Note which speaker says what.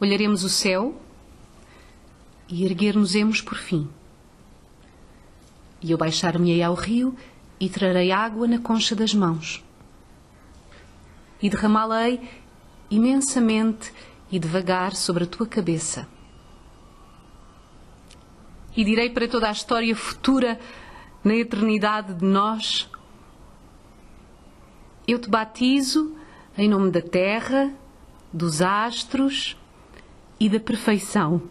Speaker 1: olharemos o céu e erguer-nos-emos por fim. E eu baixar-me-ei ao rio e trarei água na concha das mãos. E derramá-la-ei imensamente e devagar sobre a tua cabeça. E direi para toda a história futura, na eternidade de nós: Eu te batizo em nome da terra, dos astros e da perfeição.